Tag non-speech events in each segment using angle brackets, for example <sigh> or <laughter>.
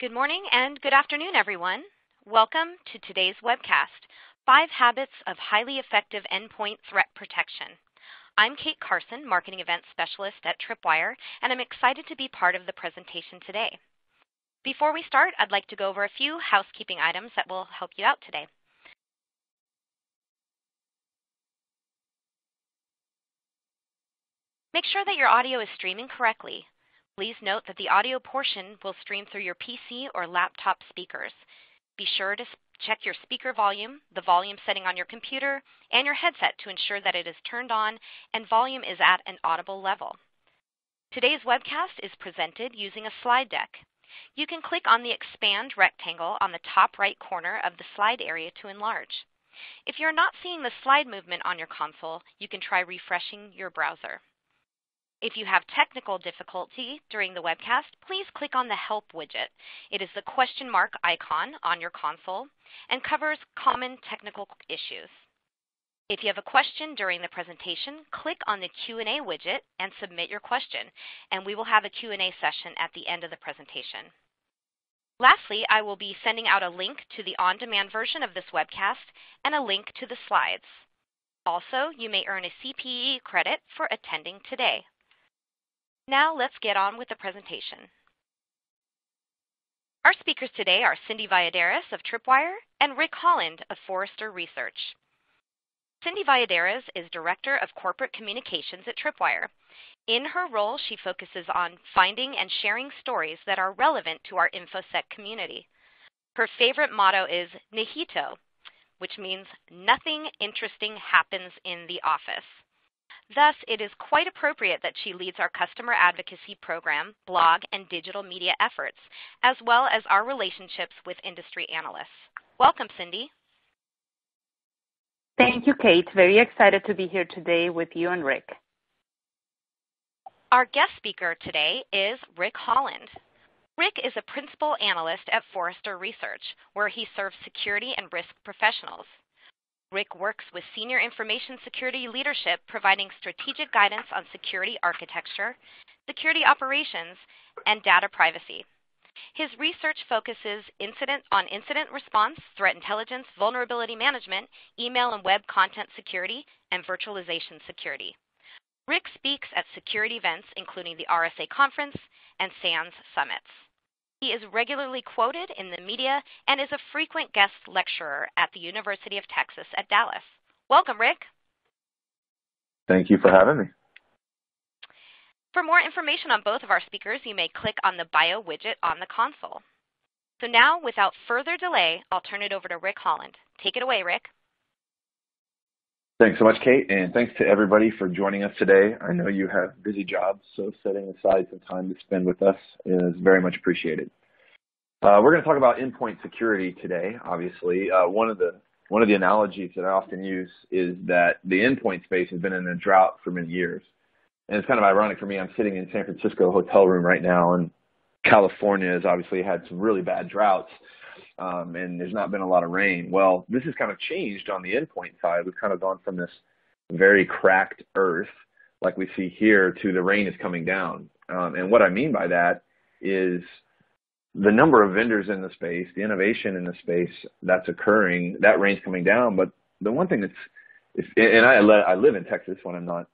Good morning and good afternoon, everyone. Welcome to today's webcast, Five Habits of Highly Effective Endpoint Threat Protection. I'm Kate Carson, Marketing Events Specialist at Tripwire, and I'm excited to be part of the presentation today. Before we start, I'd like to go over a few housekeeping items that will help you out today. Make sure that your audio is streaming correctly. Please note that the audio portion will stream through your PC or laptop speakers. Be sure to check your speaker volume, the volume setting on your computer, and your headset to ensure that it is turned on and volume is at an audible level. Today's webcast is presented using a slide deck. You can click on the expand rectangle on the top right corner of the slide area to enlarge. If you're not seeing the slide movement on your console, you can try refreshing your browser. If you have technical difficulty during the webcast, please click on the Help widget. It is the question mark icon on your console and covers common technical issues. If you have a question during the presentation, click on the Q&A widget and submit your question, and we will have a Q&A session at the end of the presentation. Lastly, I will be sending out a link to the on-demand version of this webcast and a link to the slides. Also, you may earn a CPE credit for attending today. Now let's get on with the presentation. Our speakers today are Cindy Valladares of Tripwire and Rick Holland of Forrester Research. Cindy Valladares is Director of Corporate Communications at Tripwire. In her role, she focuses on finding and sharing stories that are relevant to our InfoSec community. Her favorite motto is Nihito, which means nothing interesting happens in the office. Thus, it is quite appropriate that she leads our customer advocacy program, blog, and digital media efforts, as well as our relationships with industry analysts. Welcome, Cindy. Thank you, Kate. Very excited to be here today with you and Rick. Our guest speaker today is Rick Holland. Rick is a principal analyst at Forrester Research, where he serves security and risk professionals. Rick works with senior information security leadership, providing strategic guidance on security architecture, security operations, and data privacy. His research focuses incident on incident response, threat intelligence, vulnerability management, email and web content security, and virtualization security. Rick speaks at security events including the RSA Conference and SANS Summits. He is regularly quoted in the media and is a frequent guest lecturer at the University of Texas at Dallas. Welcome, Rick. Thank you for having me. For more information on both of our speakers, you may click on the bio widget on the console. So now, without further delay, I'll turn it over to Rick Holland. Take it away, Rick. Thanks so much, Kate, and thanks to everybody for joining us today. I know you have busy jobs, so setting aside some time to spend with us is very much appreciated. Uh, we're going to talk about endpoint security today. Obviously, uh, one of the one of the analogies that I often use is that the endpoint space has been in a drought for many years, and it's kind of ironic for me. I'm sitting in San Francisco hotel room right now, and California has obviously had some really bad droughts um, and there's not been a lot of rain. Well, this has kind of changed on the endpoint side. We've kind of gone from this very cracked earth, like we see here, to the rain is coming down. Um, and what I mean by that is the number of vendors in the space, the innovation in the space that's occurring, that rain's coming down. But the one thing that's, if, and I, I live in Texas when I'm not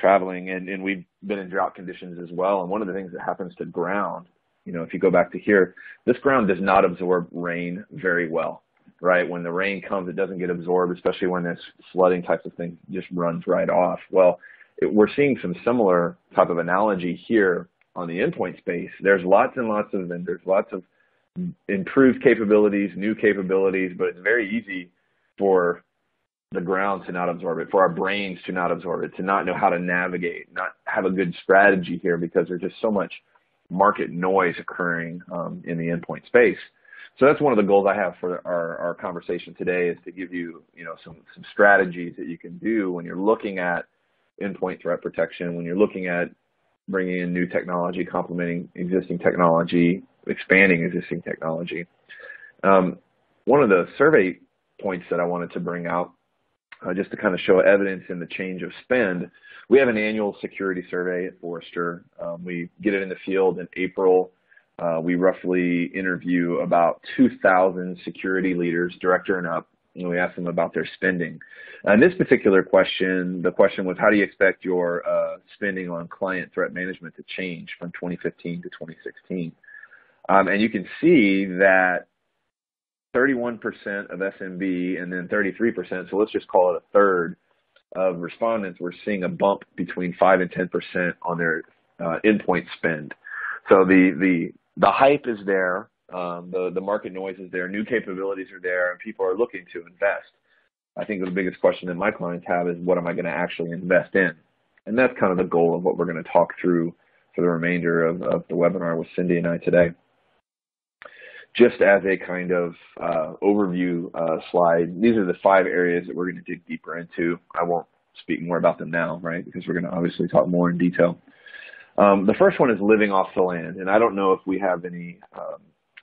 traveling, and, and we've been in drought conditions as well. And one of the things that happens to ground you know, if you go back to here, this ground does not absorb rain very well, right? When the rain comes, it doesn't get absorbed, especially when this flooding types of thing just runs right off. Well, it, we're seeing some similar type of analogy here on the endpoint space. There's lots and lots of vendors, lots of improved capabilities, new capabilities, but it's very easy for the ground to not absorb it, for our brains to not absorb it, to not know how to navigate, not have a good strategy here because there's just so much market noise occurring um, in the endpoint space. So that's one of the goals I have for our, our conversation today is to give you, you know, some, some strategies that you can do when you're looking at endpoint threat protection, when you're looking at bringing in new technology, complementing existing technology, expanding existing technology. Um, one of the survey points that I wanted to bring out, uh, just to kind of show evidence in the change of spend, we have an annual security survey at Forrester. Um, we get it in the field in April. Uh, we roughly interview about 2,000 security leaders, director and up, and we ask them about their spending. And this particular question, the question was, how do you expect your uh, spending on client threat management to change from 2015 to 2016? Um, and you can see that 31% of SMB and then 33%, so let's just call it a third of respondents were seeing a bump between 5 and 10% on their uh, endpoint spend. So the, the, the hype is there, um, the, the market noise is there, new capabilities are there, and people are looking to invest. I think the biggest question that my clients have is what am I going to actually invest in? And that's kind of the goal of what we're going to talk through for the remainder of, of the webinar with Cindy and I today just as a kind of uh, overview uh, slide, these are the five areas that we're going to dig deeper into. I won't speak more about them now, right, because we're going to obviously talk more in detail. Um, the first one is living off the land, and I don't know if we have any um,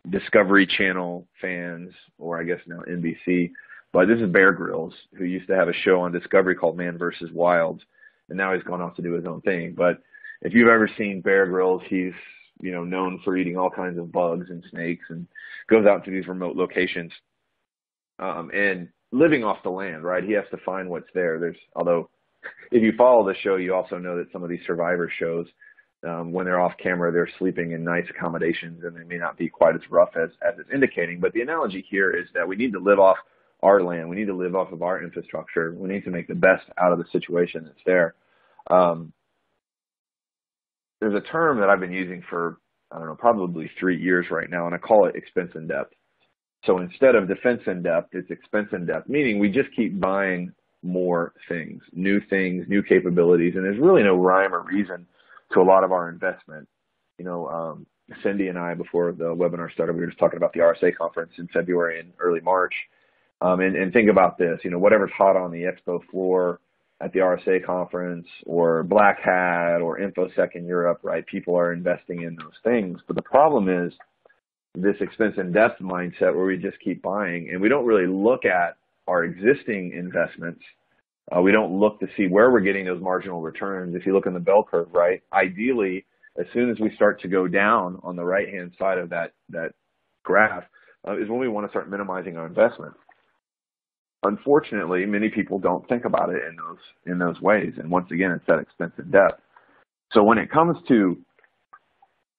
Discovery Channel fans, or I guess now NBC, but this is Bear Grylls, who used to have a show on Discovery called Man vs. Wild, and now he's gone off to do his own thing. But if you've ever seen Bear Grylls, he's you know, known for eating all kinds of bugs and snakes and goes out to these remote locations um, and living off the land, right? He has to find what's there. There's, although if you follow the show, you also know that some of these survivor shows, um, when they're off camera, they're sleeping in nice accommodations and they may not be quite as rough as, as it's indicating. But the analogy here is that we need to live off our land. We need to live off of our infrastructure. We need to make the best out of the situation that's there. Um, there's a term that I've been using for, I don't know, probably three years right now, and I call it expense in depth. So instead of defense in depth, it's expense in depth, meaning we just keep buying more things, new things, new capabilities, and there's really no rhyme or reason to a lot of our investment. You know, um, Cindy and I, before the webinar started, we were just talking about the RSA conference in February and early March. Um, and, and think about this, you know, whatever's hot on the expo floor, at the RSA conference or Black Hat or InfoSec in Europe, right? People are investing in those things. But the problem is this expense and depth mindset where we just keep buying and we don't really look at our existing investments. Uh, we don't look to see where we're getting those marginal returns. If you look in the bell curve, right? Ideally, as soon as we start to go down on the right hand side of that, that graph, uh, is when we want to start minimizing our investment unfortunately, many people don't think about it in those in those ways. And once again, it's that expense depth. So when it comes to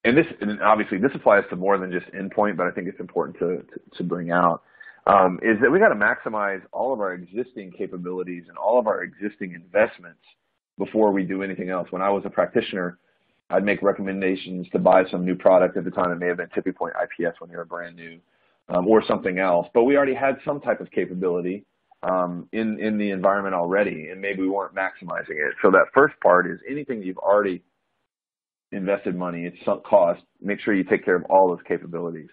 and this and obviously this applies to more than just endpoint, but I think it's important to to, to bring out um, is that we got to maximize all of our existing capabilities and all of our existing investments before we do anything else. When I was a practitioner, I'd make recommendations to buy some new product at the time. It may have been Tipping Point IPS when they were brand new, um, or something else. But we already had some type of capability um, in in the environment already, and maybe we weren't maximizing it. So that first part is anything you've already invested money, it's sunk cost. Make sure you take care of all those capabilities.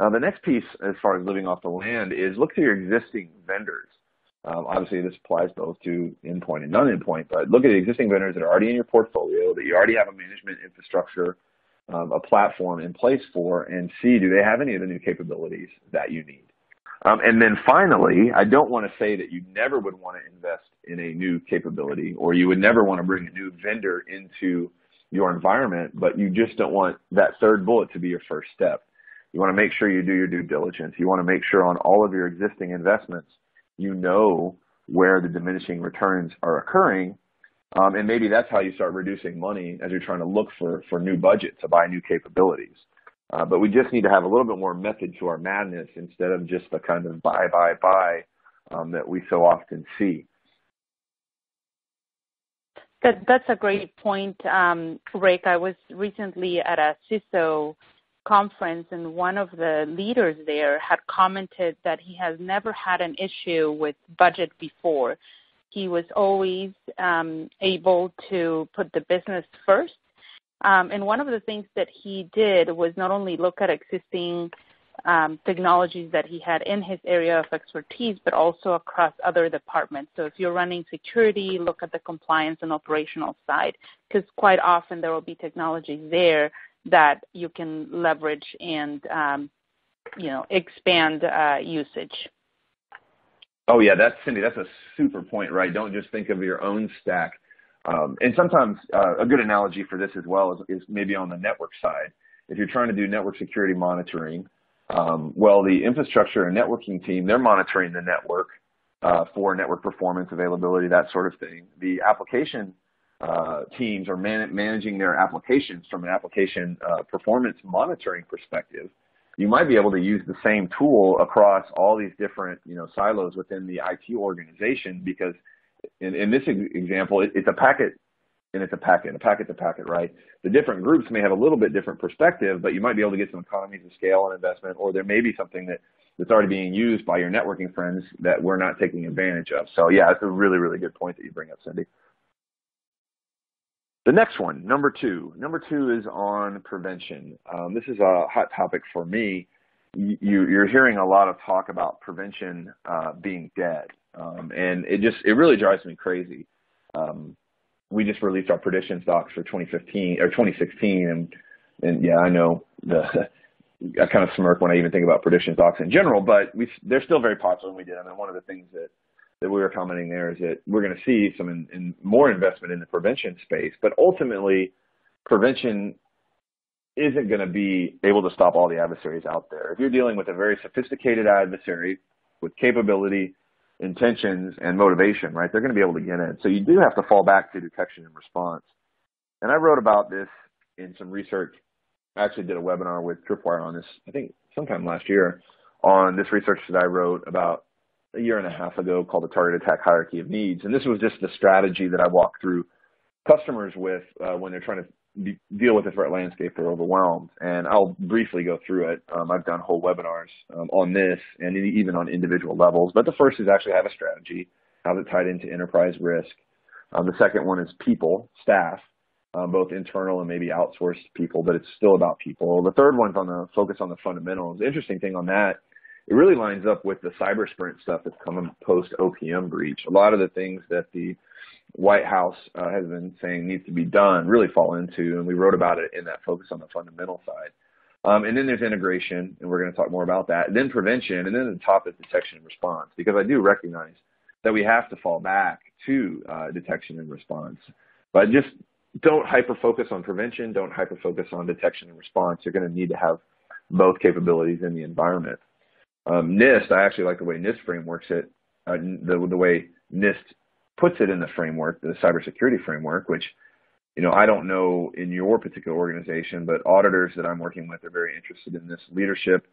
Uh, the next piece, as far as living off the land, is look to your existing vendors. Um, obviously, this applies both to endpoint and non-endpoint, but look at the existing vendors that are already in your portfolio, that you already have a management infrastructure, um, a platform in place for, and see do they have any of the new capabilities that you need. Um, and then finally, I don't want to say that you never would want to invest in a new capability or you would never want to bring a new vendor into your environment, but you just don't want that third bullet to be your first step. You want to make sure you do your due diligence. You want to make sure on all of your existing investments, you know where the diminishing returns are occurring. Um, and maybe that's how you start reducing money as you're trying to look for, for new budget to buy new capabilities. Uh, but we just need to have a little bit more method to our madness instead of just the kind of buy, buy, buy um, that we so often see. That, that's a great point, um, Rick. I was recently at a CISO conference, and one of the leaders there had commented that he has never had an issue with budget before. He was always um, able to put the business first um, and one of the things that he did was not only look at existing um, technologies that he had in his area of expertise, but also across other departments. So if you're running security, look at the compliance and operational side, because quite often there will be technologies there that you can leverage and um, you know expand uh, usage. Oh yeah, that's Cindy. That's a super point, right? Don't just think of your own stack um, and sometimes uh, a good analogy for this as well is, is, maybe on the network side. if you're trying to do network security monitoring, um, well, the infrastructure and networking team, they're monitoring the network uh, for network performance, availability, that sort of thing. The application uh, teams are man managing their applications from an application uh, performance monitoring perspective. You might be able to use the same tool across all these different you know, silos within the IT organization because in, in this example, it, it's a packet and it's a packet, a packet to packet, right? The different groups may have a little bit different perspective, but you might be able to get some economies of scale and investment, or there may be something that, that's already being used by your networking friends that we're not taking advantage of. So yeah, it's a really, really good point that you bring up, Cindy. The next one, number two. Number two is on prevention. Um, this is a hot topic for me. You, are hearing a lot of talk about prevention uh, being dead, um, and it just it really drives me crazy. Um, we just released our predictions docs for 2015 or 2016, and and yeah, I know the <laughs> I kind of smirk when I even think about predictions docs in general, but we they're still very popular when we did them. And one of the things that that we were commenting there is that we're going to see some in, in more investment in the prevention space, but ultimately, prevention isn't going to be able to stop all the adversaries out there. If you're dealing with a very sophisticated adversary with capability intentions and motivation, right? They're going to be able to get in. So you do have to fall back to detection and response. And I wrote about this in some research. I actually did a webinar with Tripwire on this, I think sometime last year, on this research that I wrote about a year and a half ago called the Target Attack Hierarchy of Needs. And this was just the strategy that I walked through customers with uh, when they're trying to deal with the threat landscape, they're overwhelmed. And I'll briefly go through it. Um, I've done whole webinars um, on this and even on individual levels. But the first is actually have a strategy. How's it tied into enterprise risk? Um, the second one is people, staff, um, both internal and maybe outsourced people, but it's still about people. The third one's on the focus on the fundamentals. The interesting thing on that, it really lines up with the cyber sprint stuff that's coming post OPM breach. A lot of the things that the White House uh, has been saying needs to be done really fall into, and we wrote about it in that focus on the fundamental side. Um, and then there's integration, and we're going to talk more about that. And then prevention, and then the top is detection and response, because I do recognize that we have to fall back to uh, detection and response. But just don't hyper-focus on prevention, don't hyper-focus on detection and response. You're going to need to have both capabilities in the environment. Um, NIST, I actually like the way NIST frameworks it, uh, the, the way NIST puts it in the framework, the cybersecurity framework, which, you know, I don't know in your particular organization, but auditors that I'm working with are very interested in this. Leadership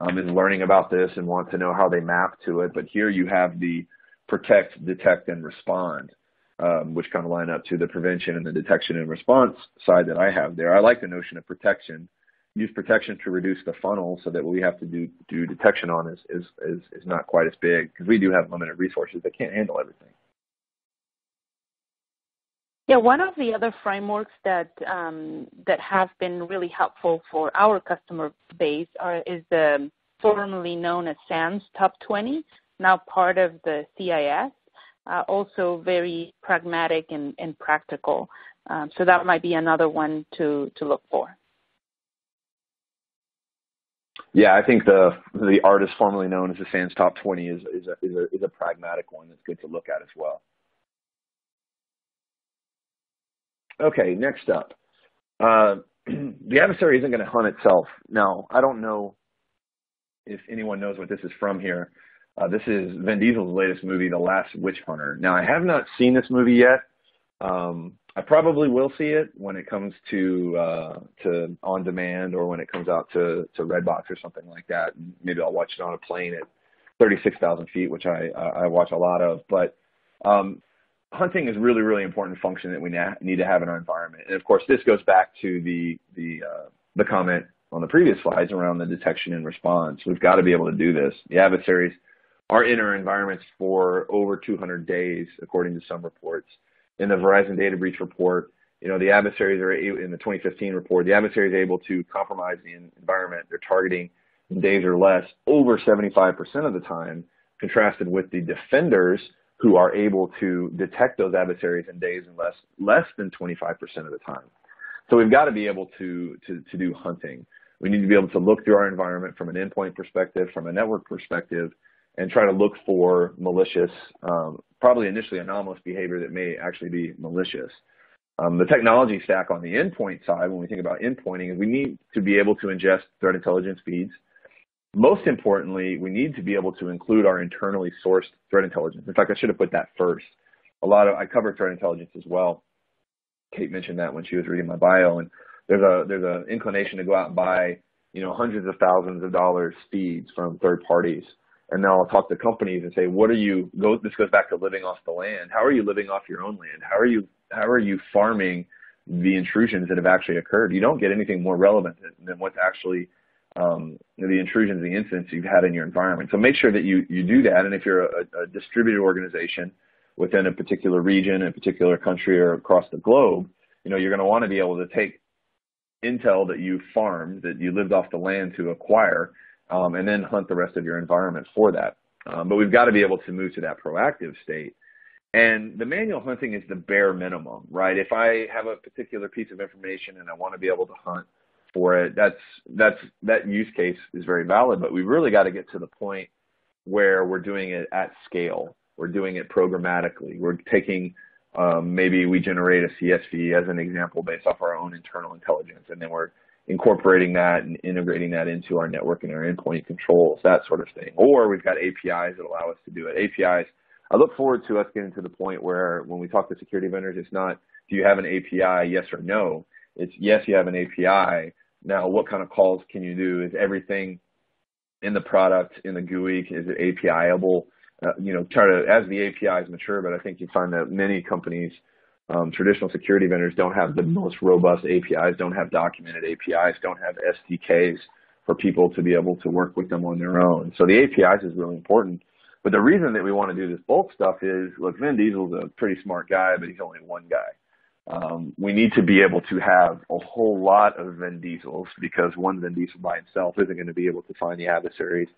um, is learning about this and want to know how they map to it. But here you have the protect, detect, and respond, um, which kind of line up to the prevention and the detection and response side that I have there. I like the notion of protection. Use protection to reduce the funnel so that what we have to do do detection on is is is, is not quite as big because we do have limited resources that can't handle everything. Yeah, one of the other frameworks that um, that have been really helpful for our customer base are, is the formerly known as SANS Top 20, now part of the CIS. Uh, also very pragmatic and, and practical. Um, so that might be another one to, to look for. Yeah, I think the the artist formerly known as the SANS Top 20 is is a, is a, is a pragmatic one that's good to look at as well. Okay, next up. Uh, <clears throat> the adversary isn't going to hunt itself. Now, I don't know if anyone knows what this is from here. Uh, this is Vin Diesel's latest movie, The Last Witch Hunter. Now, I have not seen this movie yet. Um, I probably will see it when it comes to uh, to on demand or when it comes out to to Redbox or something like that. Maybe I'll watch it on a plane at 36,000 feet, which I I watch a lot of. But um, hunting is really, really important function that we need to have in our environment. And of course, this goes back to the the uh, the comment on the previous slides around the detection and response. We've got to be able to do this. The adversaries are in our environments for over 200 days, according to some reports. In the Verizon data breach report, you know, the adversaries are in the 2015 report, the adversary is able to compromise the environment they're targeting in days or less over 75% of the time, contrasted with the defenders who are able to detect those adversaries in days and less less than 25% of the time. So we've got to be able to, to, to do hunting. We need to be able to look through our environment from an endpoint perspective, from a network perspective, and try to look for malicious, um, probably initially anomalous behavior that may actually be malicious. Um, the technology stack on the endpoint side, when we think about endpointing, is we need to be able to ingest threat intelligence feeds. Most importantly, we need to be able to include our internally sourced threat intelligence. In fact, I should have put that first. A lot of I cover threat intelligence as well. Kate mentioned that when she was reading my bio, and there's a there's an inclination to go out and buy you know hundreds of thousands of dollars feeds from third parties and now I'll talk to companies and say, what are you, go, this goes back to living off the land. How are you living off your own land? How are you, how are you farming the intrusions that have actually occurred? You don't get anything more relevant than what's actually um, the intrusions, the incidents you've had in your environment. So make sure that you, you do that. And if you're a, a distributed organization within a particular region, a particular country, or across the globe, you know, you're going to want to be able to take intel that you farmed, that you lived off the land to acquire, um, and then hunt the rest of your environment for that. Um, but we've got to be able to move to that proactive state. And the manual hunting is the bare minimum, right? If I have a particular piece of information and I want to be able to hunt for it, that's that's that use case is very valid. But we've really got to get to the point where we're doing it at scale. We're doing it programmatically. We're taking um, maybe we generate a CSV as an example based off our own internal intelligence, and then we're incorporating that and integrating that into our network and our endpoint controls, that sort of thing. Or we've got APIs that allow us to do it. APIs, I look forward to us getting to the point where when we talk to security vendors, it's not, do you have an API, yes or no? It's, yes, you have an API. Now, what kind of calls can you do? Is everything in the product, in the GUI, is it API-able? Uh, you know, try to, as the APIs mature, but I think you find that many companies – um, traditional security vendors don't have the most robust APIs, don't have documented APIs, don't have SDKs for people to be able to work with them on their own. So the APIs is really important. But the reason that we want to do this bulk stuff is, look, Vin Diesel's a pretty smart guy, but he's only one guy. Um, we need to be able to have a whole lot of Vin Diesels because one Vin Diesel by himself isn't going to be able to find the adversaries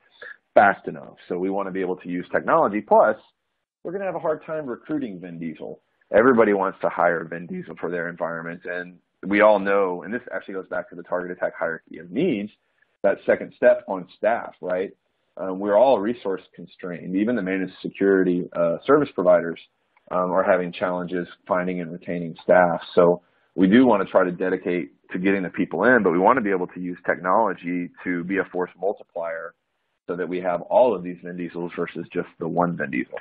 fast enough. So we want to be able to use technology. Plus, we're going to have a hard time recruiting Vin Diesel everybody wants to hire Vin Diesel for their environment. And we all know, and this actually goes back to the target attack hierarchy of needs, that second step on staff, right? Um, we're all resource constrained. Even the managed security uh, service providers um, are having challenges finding and retaining staff. So we do want to try to dedicate to getting the people in, but we want to be able to use technology to be a force multiplier so that we have all of these Vin Diesels versus just the one Vin Diesel.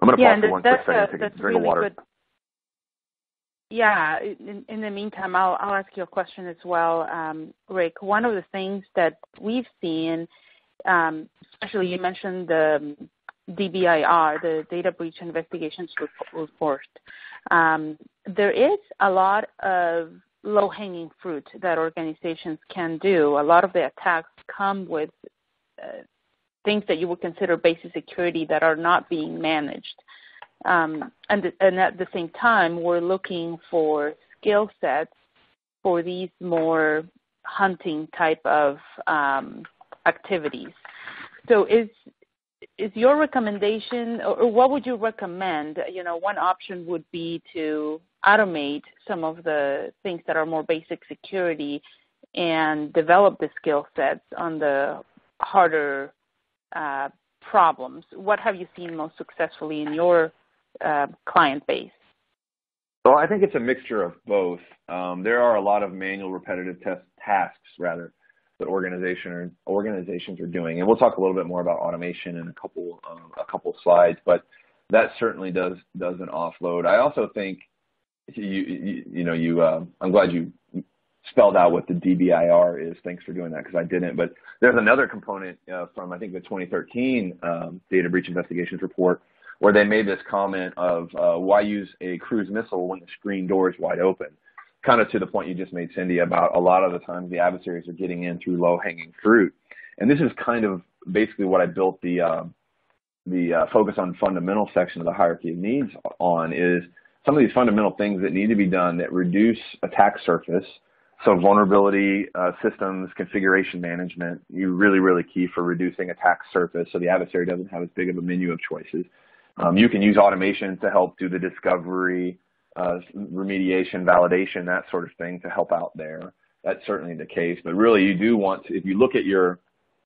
I'm going to yeah, pause for one quick second to take a drink really of water. Good. Yeah, in, in, the meantime, I'll, I'll, ask you a question as well, um, Rick. One of the things that we've seen, um, especially you mentioned the DBIR, the Data Breach Investigations Report. Um, there is a lot of low-hanging fruit that organizations can do. A lot of the attacks come with uh, things that you would consider basic security that are not being managed. Um, and, and at the same time, we're looking for skill sets for these more hunting type of um, activities. So is is your recommendation, or what would you recommend? You know, one option would be to automate some of the things that are more basic security and develop the skill sets on the harder uh, problems? What have you seen most successfully in your uh, client base? Well, I think it's a mixture of both. Um, there are a lot of manual repetitive test tasks, rather, that organization or organizations are doing, and we'll talk a little bit more about automation in a couple um, a couple slides. But that certainly does does an offload. I also think you you, you know you uh, I'm glad you spelled out what the DBIR is. Thanks for doing that because I didn't. But there's another component uh, from I think the 2013 um, data breach investigations report where they made this comment of uh, why use a cruise missile when the screen door is wide open. Kind of to the point you just made, Cindy, about a lot of the times the adversaries are getting in through low-hanging fruit. And this is kind of basically what I built the uh, the uh, focus on fundamental section of the hierarchy of needs on is some of these fundamental things that need to be done that reduce attack surface so vulnerability uh, systems, configuration management, you really, really key for reducing attack surface so the adversary doesn't have as big of a menu of choices. Um, you can use automation to help do the discovery, uh, remediation, validation, that sort of thing to help out there. That's certainly the case. But really, you do want to, if you look at your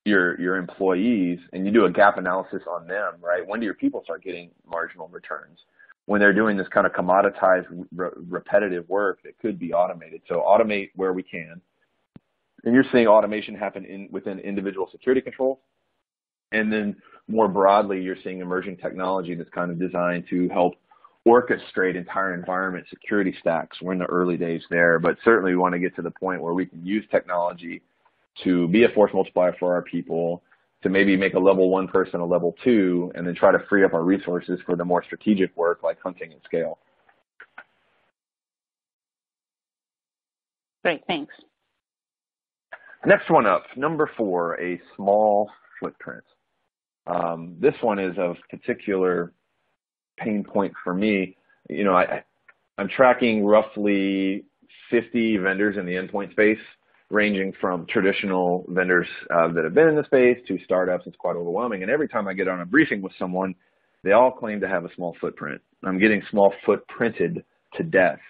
your your employees and you do a gap analysis on them, right? When do your people start getting marginal returns? when they're doing this kind of commoditized, re repetitive work that could be automated. So automate where we can. And you're seeing automation happen in, within individual security controls. And then more broadly, you're seeing emerging technology that's kind of designed to help orchestrate entire environment security stacks. We're in the early days there, but certainly we want to get to the point where we can use technology to be a force multiplier for our people, to maybe make a level one person a level two, and then try to free up our resources for the more strategic work like hunting and scale. Great, thanks. Next one up, number four, a small footprint. Um, this one is of particular pain point for me. You know, I, I'm tracking roughly 50 vendors in the endpoint space, ranging from traditional vendors uh, that have been in the space to startups. It's quite overwhelming. And every time I get on a briefing with someone, they all claim to have a small footprint. I'm getting small footprinted to death.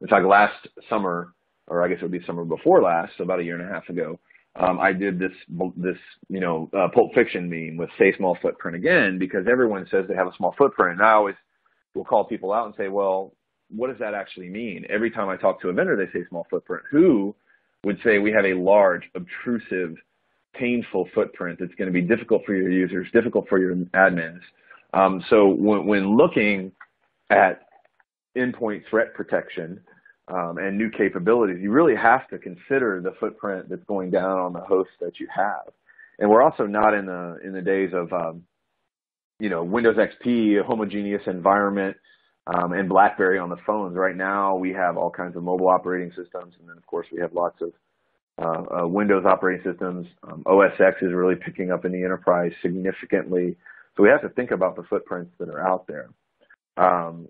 In fact, last summer, or I guess it would be summer before last, so about a year and a half ago, um, I did this this you know uh, Pulp Fiction meme with say small footprint again because everyone says they have a small footprint. And I always will call people out and say, well, what does that actually mean? Every time I talk to a vendor, they say small footprint. Who would say we have a large, obtrusive, painful footprint that's going to be difficult for your users, difficult for your admins. Um, so when, when looking at endpoint threat protection, um, and new capabilities, you really have to consider the footprint that's going down on the host that you have. And we're also not in the in the days of um, you know Windows XP, a homogeneous environment, um, and BlackBerry on the phones. Right now, we have all kinds of mobile operating systems, and then of course we have lots of uh, uh, Windows operating systems. Um, OS X is really picking up in the enterprise significantly. So we have to think about the footprints that are out there. Um,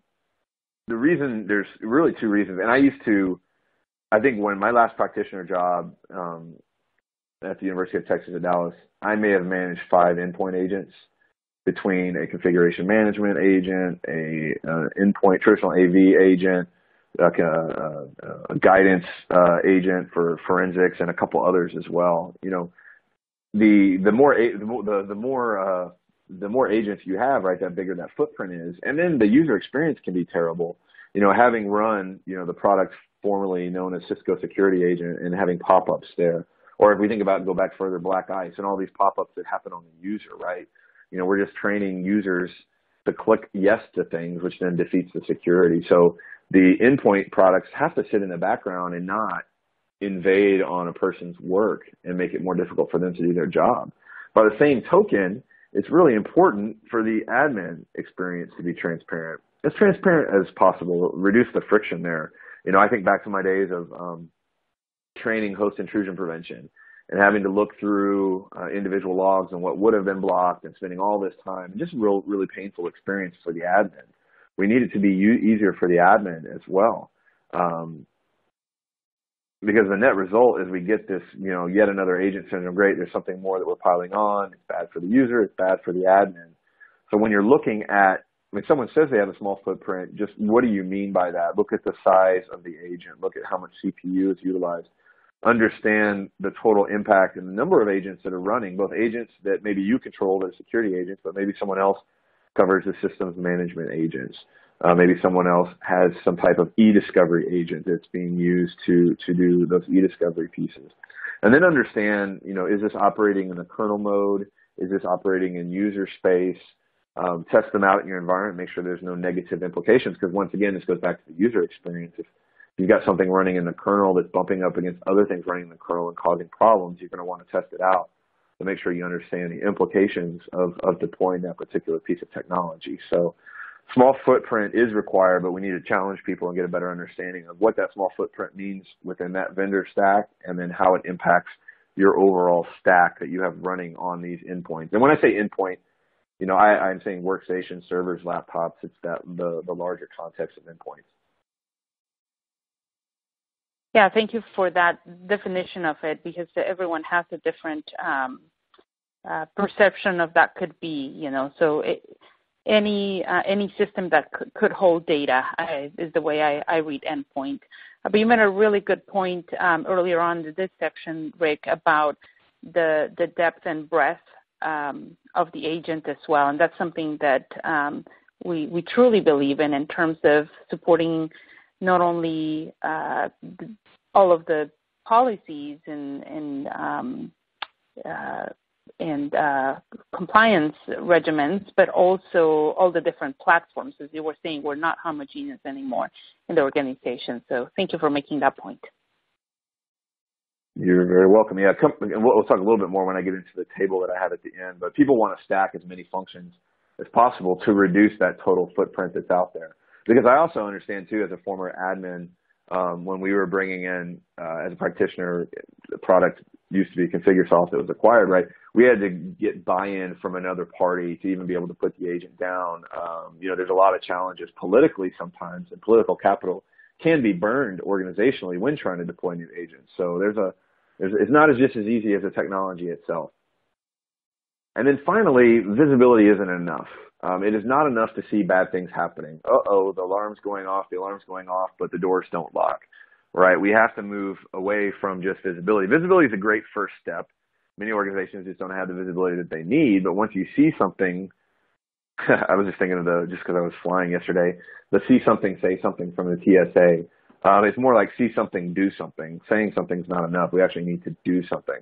the reason there's really two reasons, and I used to, I think when my last practitioner job um, at the University of Texas at Dallas, I may have managed five endpoint agents between a configuration management agent, a uh, endpoint traditional AV agent, like a, a, a guidance uh, agent for forensics, and a couple others as well. You know, the the more the the more uh, the more agents you have, right, that bigger that footprint is. And then the user experience can be terrible. You know, having run, you know, the product formerly known as Cisco Security Agent and having pop-ups there. Or if we think about go back further, Black Ice and all these pop-ups that happen on the user, right? You know, we're just training users to click yes to things, which then defeats the security. So the endpoint products have to sit in the background and not invade on a person's work and make it more difficult for them to do their job. By the same token, it's really important for the admin experience to be transparent. As transparent as possible, reduce the friction there. You know, I think back to my days of um, training host intrusion prevention and having to look through uh, individual logs and what would have been blocked and spending all this time, just real, really painful experience for the admin. We need it to be easier for the admin as well. Um, because the net result is we get this, you know, yet another agent syndrome. Great, there's something more that we're piling on. It's bad for the user. It's bad for the admin. So when you're looking at, when someone says they have a small footprint, just what do you mean by that? Look at the size of the agent. Look at how much CPU is utilized. Understand the total impact and the number of agents that are running, both agents that maybe you control as security agents, but maybe someone else covers the systems management agents. Uh, maybe someone else has some type of e-discovery agent that's being used to, to do those e-discovery pieces. And then understand, you know, is this operating in the kernel mode? Is this operating in user space? Um, test them out in your environment, make sure there's no negative implications, because once again, this goes back to the user experience. If you've got something running in the kernel that's bumping up against other things running in the kernel and causing problems, you're going to want to test it out to make sure you understand the implications of, of deploying that particular piece of technology. So small footprint is required, but we need to challenge people and get a better understanding of what that small footprint means within that vendor stack and then how it impacts your overall stack that you have running on these endpoints. And when I say endpoint, you know, I, I'm saying workstations, servers, laptops, it's that the, the larger context of endpoints. Yeah, thank you for that definition of it because everyone has a different um, uh, perception of that could be, you know. So it, any uh, any system that could, could hold data uh, is the way I, I read endpoint. Uh, but you made a really good point um, earlier on in this section, Rick, about the the depth and breadth um, of the agent as well, and that's something that um, we, we truly believe in in terms of supporting not only uh, all of the policies and, and um, uh, and uh, compliance regimens, but also all the different platforms. As you were saying, we're not homogeneous anymore in the organization. So thank you for making that point. You're very welcome. Yeah, come, we'll talk a little bit more when I get into the table that I have at the end. But people want to stack as many functions as possible to reduce that total footprint that's out there. Because I also understand too, as a former admin, um, when we were bringing in uh, as a practitioner, the product used to be ConfigureSoft that was acquired, right? We had to get buy-in from another party to even be able to put the agent down. Um, you know, there's a lot of challenges politically sometimes, and political capital can be burned organizationally when trying to deploy new agents. So there's a, there's, it's not as just as easy as the technology itself. And then finally, visibility isn't enough. Um, it is not enough to see bad things happening. Uh-oh, the alarm's going off, the alarm's going off, but the doors don't lock, right? We have to move away from just visibility. Visibility is a great first step. Many organizations just don't have the visibility that they need, but once you see something, <laughs> I was just thinking of the, just because I was flying yesterday, the see something, say something from the TSA. Um, it's more like see something, do something. Saying something's not enough. We actually need to do something.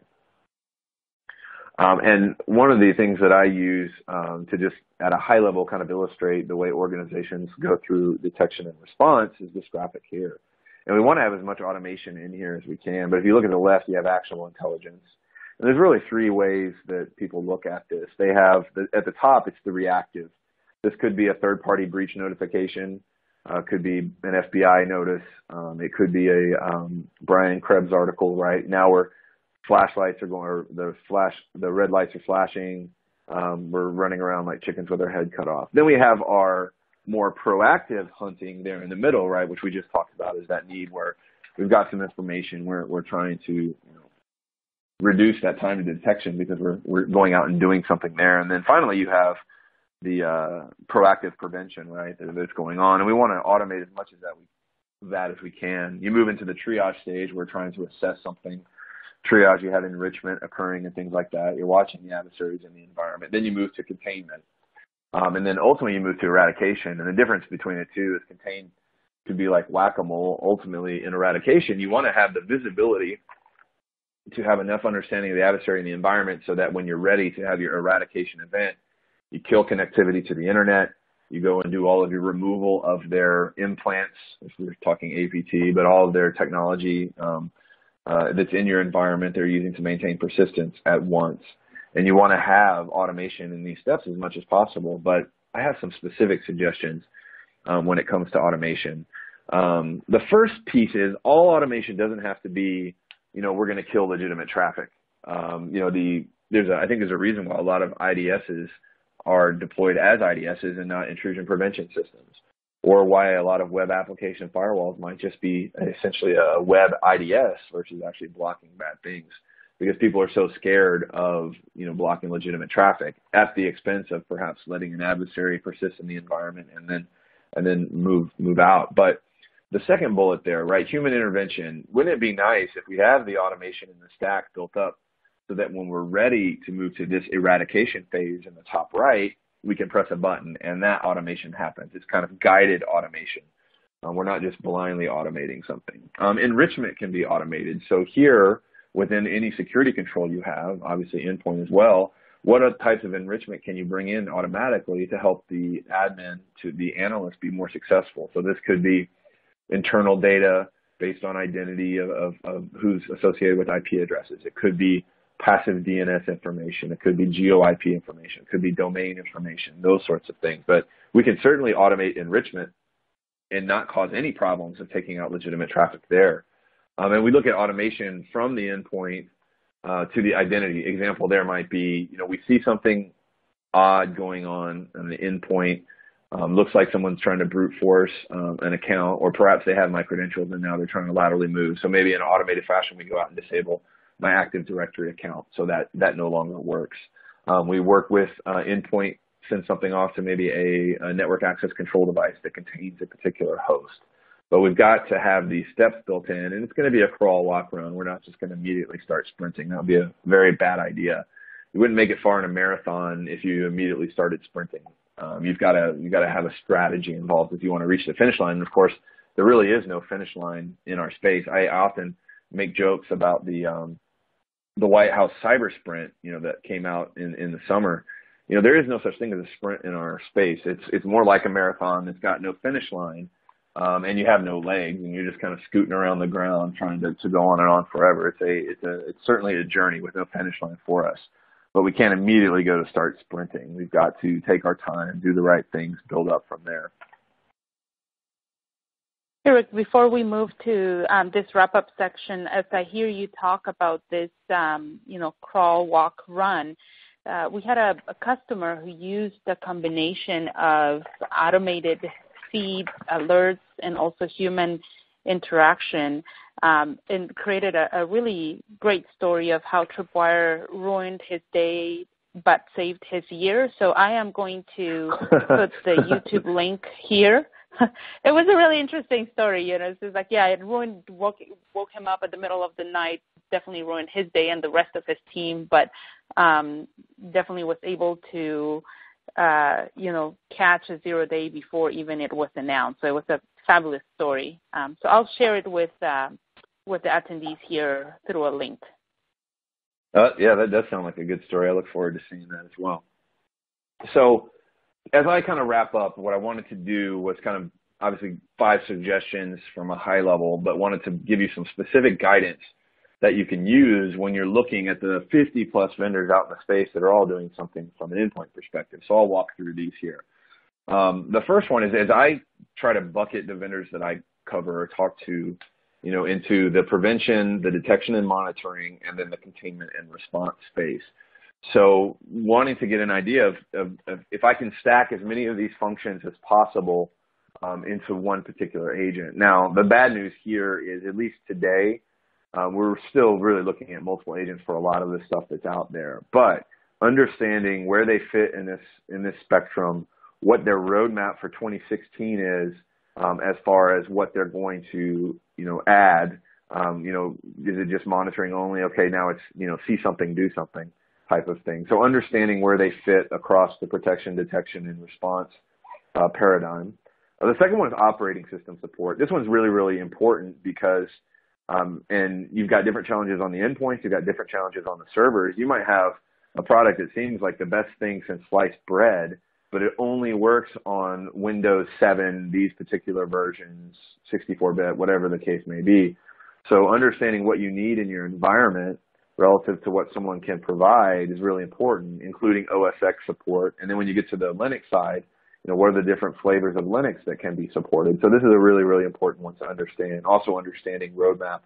Um, and one of the things that I use um, to just at a high level kind of illustrate the way organizations go through detection and response is this graphic here. And we want to have as much automation in here as we can. But if you look at the left, you have actionable intelligence. And there's really three ways that people look at this. They have, the, at the top, it's the reactive. This could be a third-party breach notification. Uh, could be an FBI notice. Um, it could be a um, Brian Krebs article, right? Now we're flashlights are going, or the flash, the red lights are flashing. Um, we're running around like chickens with our head cut off. Then we have our more proactive hunting there in the middle, right, which we just talked about, is that need where we've got some information, we're we're trying to you know, reduce that time to detection because we're we're going out and doing something there. And then finally, you have the uh, proactive prevention, right, that, that's going on, and we want to automate as much as that we that as we can. You move into the triage stage, we're trying to assess something triage, you have enrichment occurring and things like that. You're watching the adversaries in the environment. Then you move to containment. Um, and then ultimately you move to eradication. And the difference between the two is contained to be like whack-a-mole. Ultimately in eradication, you want to have the visibility to have enough understanding of the adversary and the environment so that when you're ready to have your eradication event, you kill connectivity to the internet, you go and do all of your removal of their implants, if we're talking APT, but all of their technology, um, uh, that's in your environment they're using to maintain persistence at once. And you want to have automation in these steps as much as possible. But I have some specific suggestions um, when it comes to automation. Um, the first piece is all automation doesn't have to be, you know, we're going to kill legitimate traffic. Um, you know, the there's a, I think there's a reason why a lot of IDSs are deployed as IDSs and not intrusion prevention systems or why a lot of web application firewalls might just be essentially a web IDS versus actually blocking bad things because people are so scared of you know blocking legitimate traffic at the expense of perhaps letting an adversary persist in the environment and then and then move move out. But the second bullet there, right, human intervention. Wouldn't it be nice if we have the automation in the stack built up so that when we're ready to move to this eradication phase in the top right, we can press a button and that automation happens. It's kind of guided automation. Um, we're not just blindly automating something. Um, enrichment can be automated. So here, within any security control you have, obviously endpoint as well, what other types of enrichment can you bring in automatically to help the admin, to the analyst be more successful? So this could be internal data based on identity of, of, of who's associated with IP addresses. It could be passive DNS information. It could be GeoIP information. It could be domain information, those sorts of things. But we can certainly automate enrichment and not cause any problems of taking out legitimate traffic there. Um, and we look at automation from the endpoint uh, to the identity. Example there might be, you know, we see something odd going on on the endpoint. Um, looks like someone's trying to brute force um, an account, or perhaps they have my credentials and now they're trying to laterally move. So maybe in automated fashion, we go out and disable my Active Directory account, so that that no longer works. Um, we work with uh, endpoint, send something off to maybe a, a, network access control device that contains a particular host. But we've got to have these steps built in, and it's going to be a crawl, walk, run. We're not just going to immediately start sprinting. That would be a very bad idea. You wouldn't make it far in a marathon if you immediately started sprinting. Um, you've got to you've got to have a strategy involved if you want to reach the finish line. And of course, there really is no finish line in our space. I often make jokes about the um, the White House Cyber Sprint, you know, that came out in in the summer. You know, there is no such thing as a sprint in our space. It's it's more like a marathon It's got no finish line, um, and you have no legs, and you're just kind of scooting around the ground trying to to go on and on forever. It's a it's a it's certainly a journey with no finish line for us. But we can't immediately go to start sprinting. We've got to take our time, do the right things, build up from there. Rick, before we move to um, this wrap-up section, as I hear you talk about this, um, you know, crawl, walk, run, uh, we had a, a, customer who used a combination of automated feeds, alerts, and also human interaction, um, and created a, a, really great story of how Tripwire ruined his day but saved his year. So I am going to <laughs> put the YouTube link here <laughs> it was a really interesting story. You know, it's just like yeah, it ruined woke woke him up at the middle of the night. Definitely ruined his day and the rest of his team, but um, definitely was able to uh, you know catch a zero day before even it was announced. So it was a fabulous story. Um, so I'll share it with uh, with the attendees here through a link. Uh, yeah, that does sound like a good story. I look forward to seeing that as well. So as I kind of wrap up, what I wanted to do was kind of obviously five suggestions from a high level, but wanted to give you some specific guidance that you can use when you're looking at the 50 plus vendors out in the space that are all doing something from an endpoint perspective. So I'll walk through these here. Um, the first one is as I try to bucket the vendors that I cover or talk to, you know, into the prevention, the detection and monitoring, and then the containment and response space. So wanting to get an idea of, of, of, if I can stack as many of these functions as possible um, into one particular agent. Now, the bad news here is at least today, uh, we're still really looking at multiple agents for a lot of the stuff that's out there. But understanding where they fit in this in this spectrum, what their roadmap for 2016 is, um, as far as what they're going to you know add. Um, you know, is it just monitoring only? Okay, now it's you know see something, do something type of thing. So understanding where they fit across the protection, detection, and response uh, paradigm. Uh, the second one is operating system support. This one's really, really important because, um, and you've got different challenges on the endpoints, you've got different challenges on the servers. You might have a product that seems like the best thing since sliced bread, but it only works on Windows 7, these particular versions, 64-bit, whatever the case may be. So understanding what you need in your environment relative to what someone can provide is really important, including OS X support. And then when you get to the Linux side, you know, what are the different flavors of Linux that can be supported? So this is a really, really important one to understand. Also understanding roadmap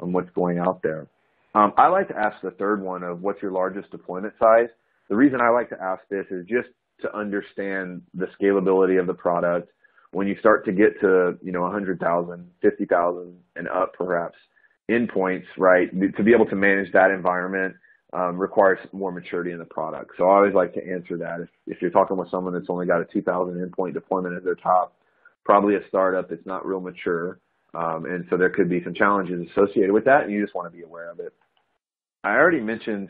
on what's going out there. Um, I like to ask the third one of what's your largest deployment size. The reason I like to ask this is just to understand the scalability of the product. When you start to get to, you know, 100,000, 50,000 and up perhaps, endpoints, right, to be able to manage that environment um, requires more maturity in the product. So I always like to answer that. If, if you're talking with someone that's only got a 2,000 endpoint deployment at their top, probably a startup that's not real mature, um, and so there could be some challenges associated with that, and you just want to be aware of it. I already mentioned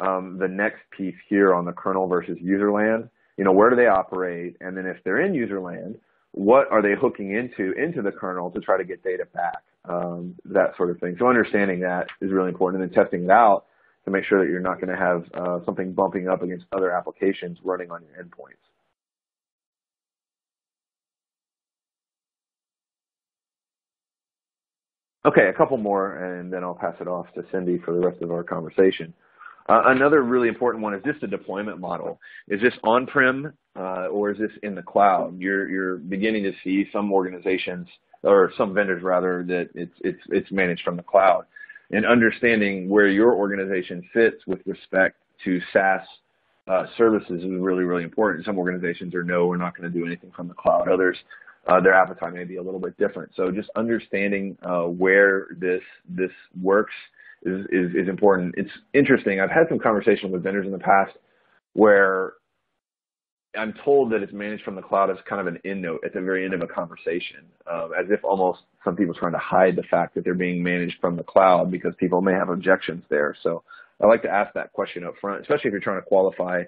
um, the next piece here on the kernel versus user land. You know, where do they operate? And then if they're in user land, what are they hooking into into the kernel to try to get data back? um, that sort of thing. So understanding that is really important, and then testing it out to make sure that you're not going to have uh, something bumping up against other applications running on your endpoints. Okay, a couple more, and then I'll pass it off to Cindy for the rest of our conversation. Uh, another really important one is just the deployment model. Is this on-prem uh, or is this in the cloud? You're, you're beginning to see some organizations or some vendors rather, that it's it's it's managed from the cloud. And understanding where your organization fits with respect to SaaS uh, services is really really important. Some organizations are no, we're not going to do anything from the cloud. Others, uh, their appetite may be a little bit different. So just understanding uh, where this this works is, is is important. It's interesting. I've had some conversations with vendors in the past where I'm told that it's managed from the cloud as kind of an end note at the very end of a conversation, um, as if almost some people trying to hide the fact that they're being managed from the cloud because people may have objections there. So I like to ask that question up front, especially if you're trying to qualify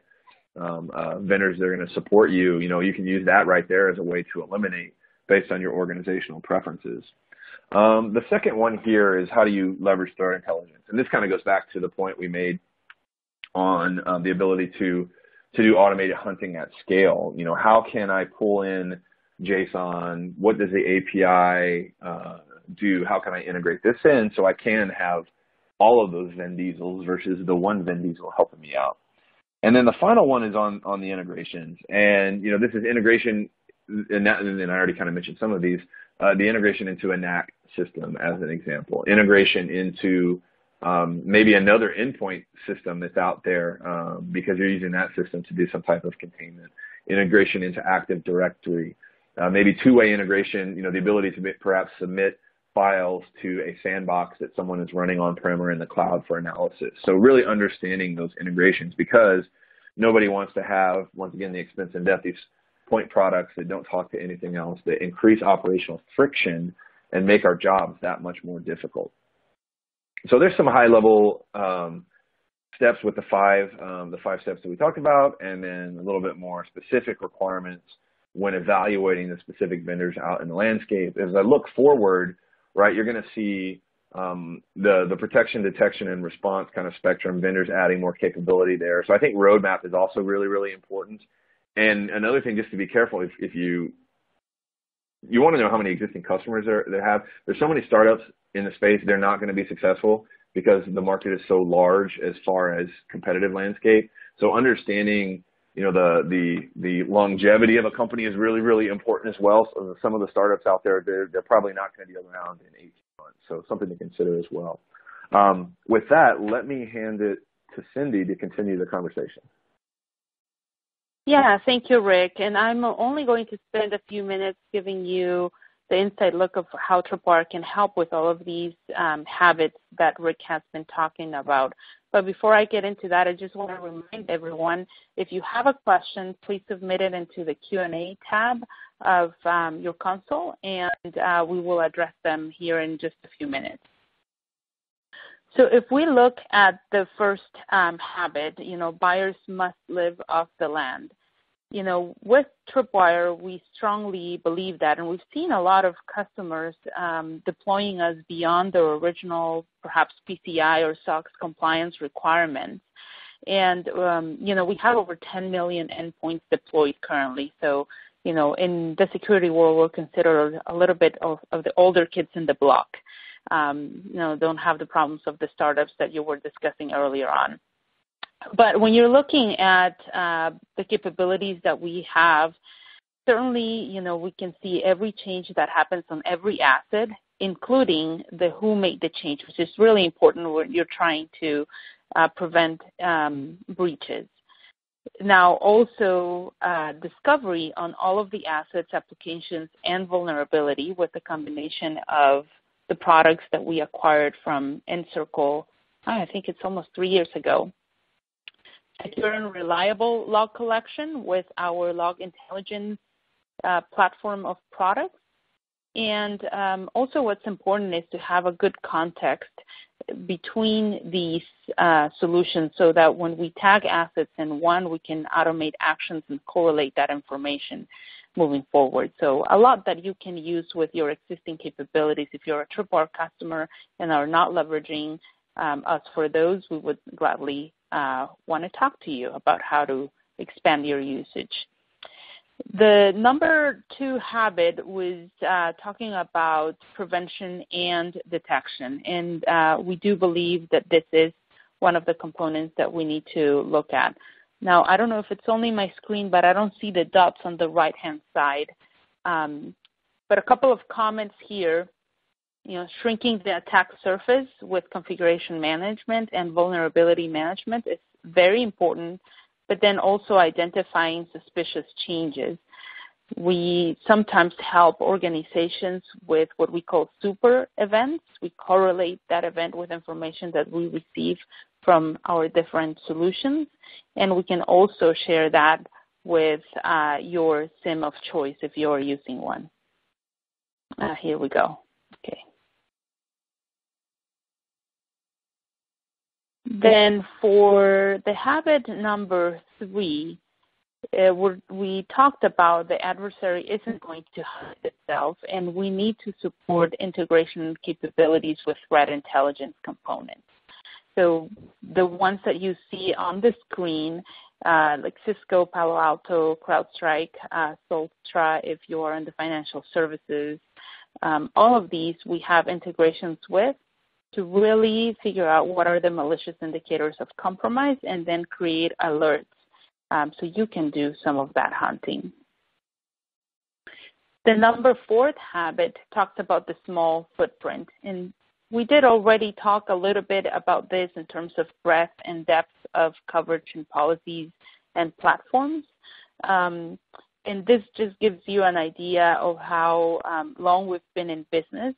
um, uh, vendors that are going to support you, you know, you can use that right there as a way to eliminate based on your organizational preferences. Um, the second one here is how do you leverage threat intelligence? And this kind of goes back to the point we made on um, the ability to to do automated hunting at scale. You know, how can I pull in JSON? What does the API uh, do? How can I integrate this in so I can have all of those Vin Diesels versus the one Vin Diesel helping me out? And then the final one is on on the integrations. And you know, this is integration, and, that, and I already kind of mentioned some of these. Uh, the integration into a NAC system, as an example, integration into um, maybe another endpoint system that's out there um, because you're using that system to do some type of containment, integration into Active Directory, uh, maybe two-way integration, you know, the ability to perhaps submit files to a sandbox that someone is running on-prem or in the cloud for analysis. So really understanding those integrations because nobody wants to have, once again, the expense and death, these point products that don't talk to anything else, that increase operational friction and make our jobs that much more difficult. So there's some high-level um, steps with the five, um, the five steps that we talked about, and then a little bit more specific requirements when evaluating the specific vendors out in the landscape. As I look forward, right, you're going to see um, the the protection, detection, and response kind of spectrum vendors adding more capability there. So I think roadmap is also really really important. And another thing, just to be careful, if, if you you want to know how many existing customers they have. There's so many startups in the space; they're not going to be successful because the market is so large as far as competitive landscape. So understanding you know the the the longevity of a company is really really important as well. So some of the startups out there they're they're probably not going to be around in 18 months. So something to consider as well. Um, with that, let me hand it to Cindy to continue the conversation. Yeah, thank you, Rick. And I'm only going to spend a few minutes giving you the inside look of how Tripwire can help with all of these um, habits that Rick has been talking about. But before I get into that, I just want to remind everyone, if you have a question, please submit it into the Q&A tab of um, your console, and uh, we will address them here in just a few minutes. So if we look at the first um, habit, you know, buyers must live off the land you know, with Tripwire, we strongly believe that, and we've seen a lot of customers um, deploying us beyond their original, perhaps PCI or SOX compliance requirements. And um, you know, we have over 10 million endpoints deployed currently. So, you know, in the security world, we're considered a little bit of, of the older kids in the block. Um, you know, don't have the problems of the startups that you were discussing earlier on. But when you're looking at uh, the capabilities that we have, certainly, you know, we can see every change that happens on every asset, including the who made the change, which is really important when you're trying to uh, prevent um, breaches. Now, also uh, discovery on all of the assets, applications, and vulnerability with the combination of the products that we acquired from nCircle, I think it's almost three years ago secure and reliable log collection with our log intelligence uh, platform of products. And um, also what's important is to have a good context between these uh, solutions so that when we tag assets in one, we can automate actions and correlate that information moving forward. So a lot that you can use with your existing capabilities. If you're a Tripwire customer and are not leveraging um, us for those, we would gladly uh, want to talk to you about how to expand your usage. The number two habit was uh, talking about prevention and detection, and uh, we do believe that this is one of the components that we need to look at. Now, I don't know if it's only my screen, but I don't see the dots on the right-hand side. Um, but a couple of comments here you know, shrinking the attack surface with configuration management and vulnerability management is very important, but then also identifying suspicious changes. We sometimes help organizations with what we call super events. We correlate that event with information that we receive from our different solutions, and we can also share that with uh, your SIEM of choice if you're using one. Uh, here we go. Okay. Then for the habit number three, uh, we talked about the adversary isn't going to hunt itself, and we need to support integration capabilities with threat intelligence components. So the ones that you see on the screen, uh, like Cisco, Palo Alto, CrowdStrike, uh, Soltra, if you are in the financial services, um, all of these we have integrations with to really figure out what are the malicious indicators of compromise and then create alerts um, so you can do some of that hunting. The number fourth habit talks about the small footprint. And we did already talk a little bit about this in terms of breadth and depth of coverage and policies and platforms. Um, and this just gives you an idea of how um, long we've been in business.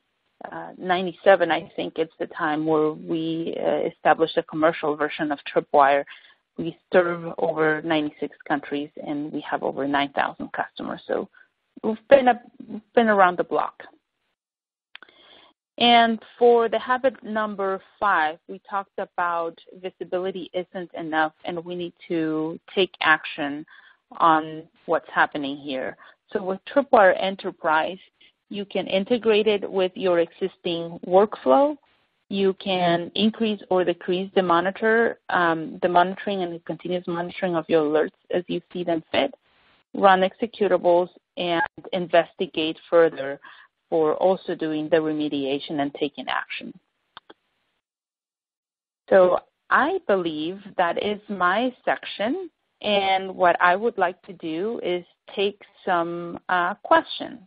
Uh, 97, I think, it's the time where we uh, established a commercial version of Tripwire. We serve over 96 countries and we have over 9,000 customers. So we've been, a, been around the block. And for the habit number five, we talked about visibility isn't enough and we need to take action on what's happening here. So with Tripwire Enterprise, you can integrate it with your existing workflow. You can increase or decrease the monitor, um, the monitoring and the continuous monitoring of your alerts as you see them fit. Run executables and investigate further for also doing the remediation and taking action. So I believe that is my section. And what I would like to do is take some uh, questions.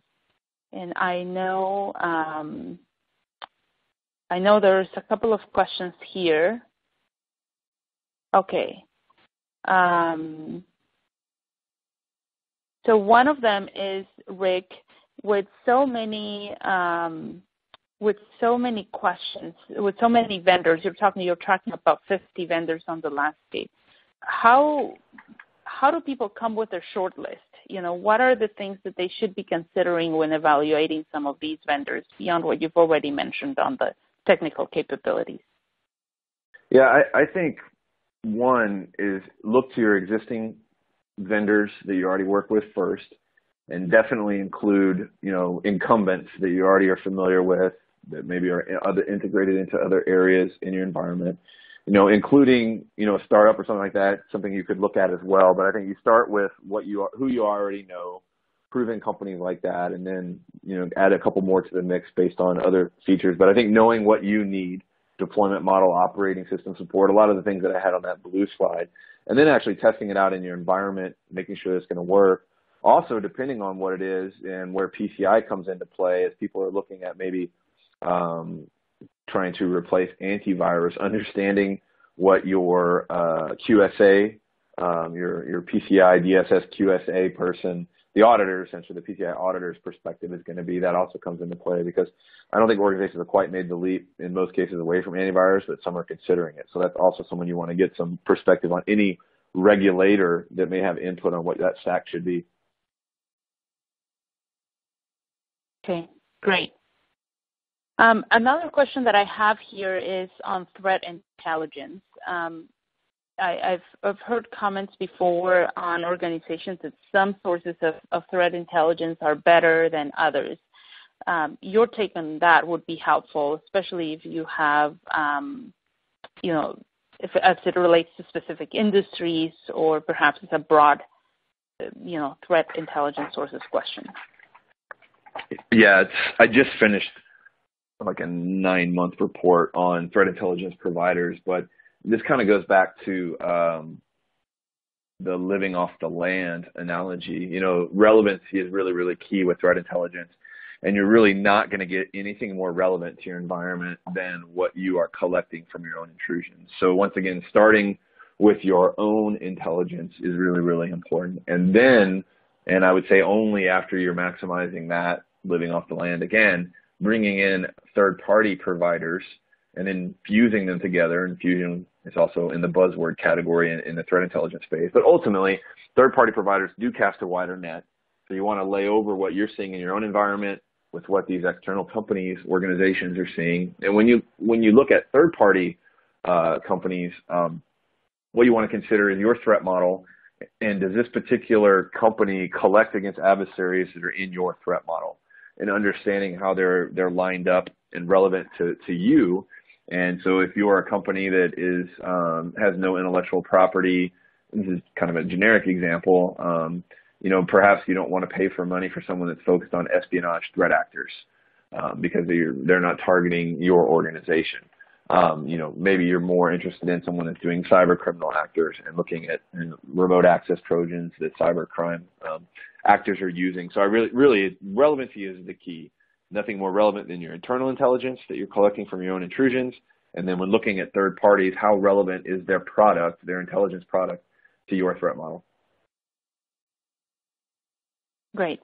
And I know um, I know there's a couple of questions here. Okay. Um, so one of them is Rick, with so many um, with so many questions, with so many vendors. You're talking you're talking about 50 vendors on the landscape. How how do people come with their short list? You know, what are the things that they should be considering when evaluating some of these vendors beyond what you've already mentioned on the technical capabilities? Yeah, I, I think one is look to your existing vendors that you already work with first, and definitely include you know incumbents that you already are familiar with that maybe are other integrated into other areas in your environment you know, including, you know, a startup or something like that, something you could look at as well. But I think you start with what you are, who you already know, proven companies like that, and then, you know, add a couple more to the mix based on other features. But I think knowing what you need, deployment model, operating system support, a lot of the things that I had on that blue slide, and then actually testing it out in your environment, making sure it's going to work. Also, depending on what it is and where PCI comes into play, as people are looking at maybe um, trying to replace antivirus, understanding what your uh, QSA, um, your your PCI DSS QSA person, the auditor, essentially the PCI auditor's perspective is going to be. That also comes into play because I don't think organizations have quite made the leap in most cases away from antivirus, but some are considering it. So that's also someone you want to get some perspective on any regulator that may have input on what that stack should be. Okay, great. Um, another question that I have here is on threat intelligence. Um, I, have heard comments before on organizations that some sources of, threat intelligence are better than others. Um, your take on that would be helpful, especially if you have, you know, if as it relates to specific industries or perhaps it's a broad, you know, threat intelligence sources question. Yeah, I just finished like a nine month report on threat intelligence providers, but this kind of goes back to um, the living off the land analogy. You know, relevancy is really, really key with threat intelligence. And you're really not going to get anything more relevant to your environment than what you are collecting from your own intrusions. So once again, starting with your own intelligence is really, really important. And then, and I would say only after you're maximizing that living off the land again, bringing in third-party providers and then fusing them together. And fusion is also in the buzzword category in, in the threat intelligence space. But ultimately, third-party providers do cast a wider net. So you want to lay over what you're seeing in your own environment with what these external companies, organizations are seeing. And when you when you look at third-party uh, companies, um, what you want to consider is your threat model, and does this particular company collect against adversaries that are in your threat model? And understanding how they're they're lined up and relevant to, to you. And so if you're a company that is um, has no intellectual property, this is kind of a generic example, um, you know, perhaps you don't want to pay for money for someone that's focused on espionage threat actors um, because they're, they're not targeting your organization. Um, you know, maybe you're more interested in someone that's doing cyber criminal actors and looking at remote access trojans that cyber crime um, actors are using. So I really, really, relevancy is the key. Nothing more relevant than your internal intelligence that you're collecting from your own intrusions. And then when looking at third parties, how relevant is their product, their intelligence product, to your threat model? Great.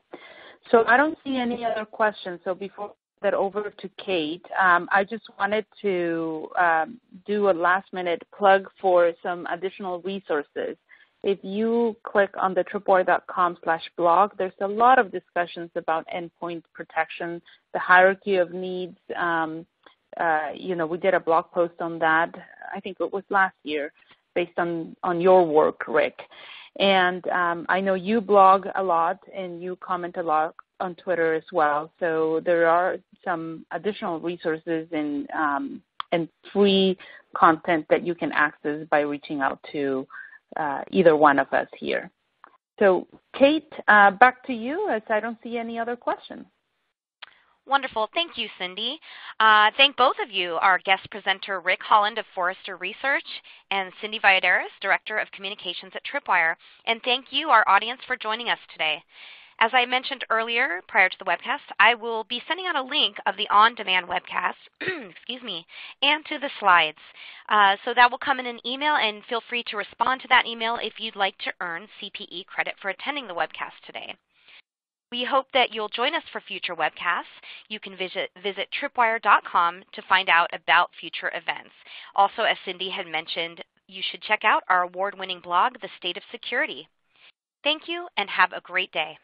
So I don't see any other questions. So before that over to Kate, um, I just wanted to um, do a last minute plug for some additional resources. If you click on the tripwire.com slash blog, there's a lot of discussions about endpoint protection, the hierarchy of needs. Um, uh, you know, we did a blog post on that, I think it was last year, based on, on your work, Rick. And um, I know you blog a lot and you comment a lot on Twitter as well. So there are some additional resources and um, and free content that you can access by reaching out to uh, either one of us here. So Kate, uh, back to you as I don't see any other questions. Wonderful. Thank you, Cindy. Uh, thank both of you, our guest presenter Rick Holland of Forrester Research and Cindy Valladares, Director of Communications at Tripwire. And thank you, our audience, for joining us today. As I mentioned earlier, prior to the webcast, I will be sending out a link of the on-demand webcast, <clears throat> excuse me, and to the slides. Uh, so that will come in an email, and feel free to respond to that email if you'd like to earn CPE credit for attending the webcast today. We hope that you'll join us for future webcasts. You can visit, visit tripwire.com to find out about future events. Also, as Cindy had mentioned, you should check out our award-winning blog, The State of Security. Thank you and have a great day.